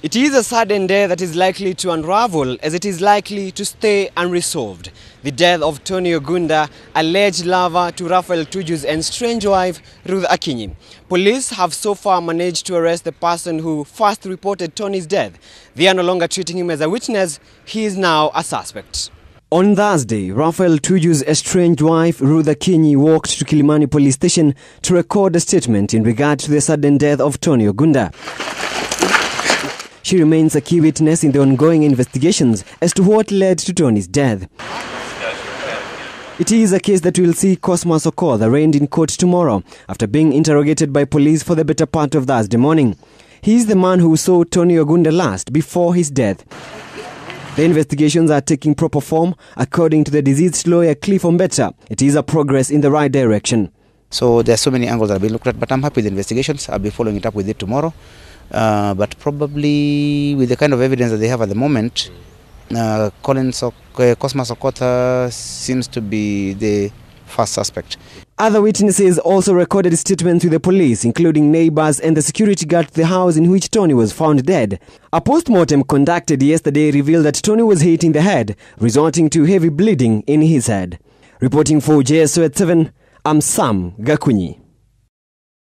It is a sudden death that is likely to unravel as it is likely to stay unresolved. The death of Tony Ogunda, alleged lover to Raphael Tuju's and estranged wife, Ruth Akinyi. Police have so far managed to arrest the person who first reported Tony's death. They are no longer treating him as a witness, he is now a suspect. On Thursday, Raphael Tuju's estranged wife, Ruth Akinyi, walked to Kilimani police station to record a statement in regard to the sudden death of Tony Ogunda. She remains a key witness in the ongoing investigations as to what led to Tony's death. It is a case that will see Cosmas Okoth arraigned in court tomorrow after being interrogated by police for the better part of Thursday morning. He is the man who saw Tony Ogunda last before his death. The investigations are taking proper form. According to the deceased lawyer Cliff Ombeta, it is a progress in the right direction. So there are so many angles that have been looked at, but I'm happy with the investigations. I'll be following it up with it tomorrow. Uh, but probably with the kind of evidence that they have at the moment, uh, Colin so- uh, Cosmas Okoth seems to be the first suspect. Other witnesses also recorded statements with the police, including neighbors and the security guard to the house in which Tony was found dead. A post-mortem conducted yesterday revealed that Tony was hit in the head, resulting to heavy bleeding in his head. Reporting for JSO at 7, I'm Sam Gakunyi.